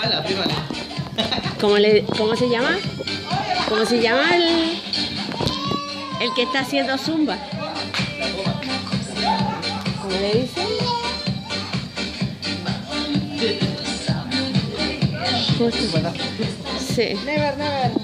mala, fírmale. ¿Cómo, le, ¿Cómo se llama? ¿Cómo se llama el, el que está haciendo zumba? ¿Cómo le dicen? Sí. Never, never.